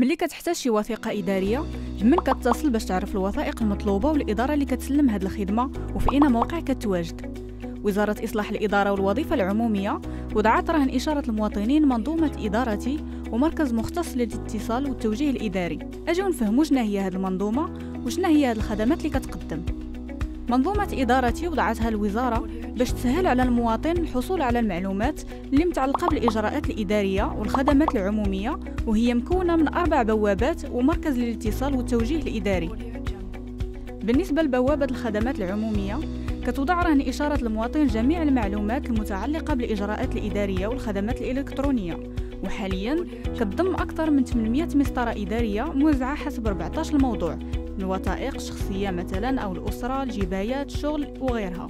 ملي كتحتاج شي وثيقة إدارية من كتصل باش تعرف الوثائق المطلوبة والإدارة اللي كتسلم هذه الخدمة وفي أين موقع كتواجد. وزارة إصلاح الإدارة والوظيفة العمومية وضعت رهن إشارة المواطنين منظومة إدارتي ومركز مختص للاتصال والتوجيه الإداري. اجيو نفهموا شنو هي هذه المنظومة وشنو هي هذه الخدمات اللي كتقدم. منظومة إدارتي وضعتها الوزارة باش تسهل على المواطن الحصول على المعلومات اللي متعلقة بالإجراءات الإدارية والخدمات العمومية وهي مكونة من أربع بوابات ومركز للاتصال والتوجيه الإداري. بالنسبة لبوابة الخدمات العمومية كتوضع رهن إشارة المواطن جميع المعلومات المتعلقة بالإجراءات الإدارية والخدمات الإلكترونية. وحاليا كتضم أكثر من 800 مسطرة إدارية موزعة حسب 14 موضوع من وثائق شخصية مثلا أو الأسرة الجبايات الشغل وغيرها.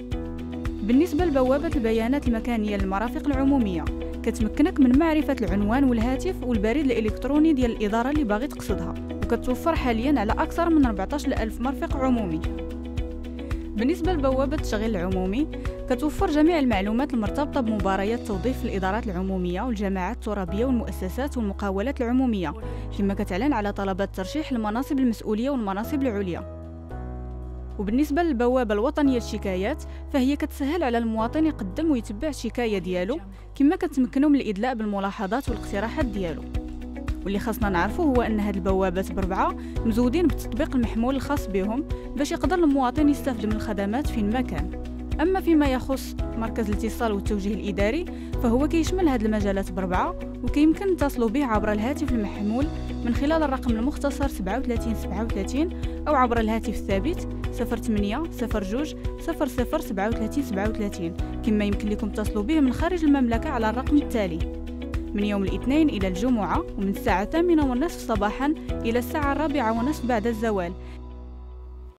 بالنسبة لبوابة البيانات المكانية للمرافق العمومية كتمكنك من معرفة العنوان والهاتف والبريد الإلكتروني ديال الإدارة اللي باغي تقصدها وكتوفر حاليا على أكثر من 14 ألف مرفق عمومي. بالنسبة لبوابة التشغيل العمومي كتوفر جميع المعلومات المرتبطة بمباريات توظيف الإدارات العمومية والجماعات الترابية والمؤسسات والمقاولات العمومية كما كتعلن على طلبات ترشيح لمناصب المسؤولية والمناصب العليا. وبالنسبة للبوابة الوطنية للشكايات فهي كتسهل على المواطن يقدم ويتبع الشكاية ديالو كما كتمكنو من الإدلاء بالملاحظات والاقتراحات ديالو. واللي خاصنا نعرفه هو أن هاد البوابات بربعة مزودين بالتطبيق المحمول الخاص بهم باش يقدر المواطن يستافد من الخدمات فين ما كان. أما فيما يخص مركز الاتصال والتوجيه الإداري فهو كيشمل هاد المجالات بربعة وكيمكن تصلوا به عبر الهاتف المحمول من خلال الرقم المختصر 37 37 أو عبر الهاتف الثابت 08 02 00 37 37 كما يمكن لكم تصلوا به من خارج المملكة على الرقم التالي. من يوم الاثنين إلى الجمعة ومن الساعة الثامنة والنصف صباحا إلى الساعة الرابعة ونصف بعد الزوال.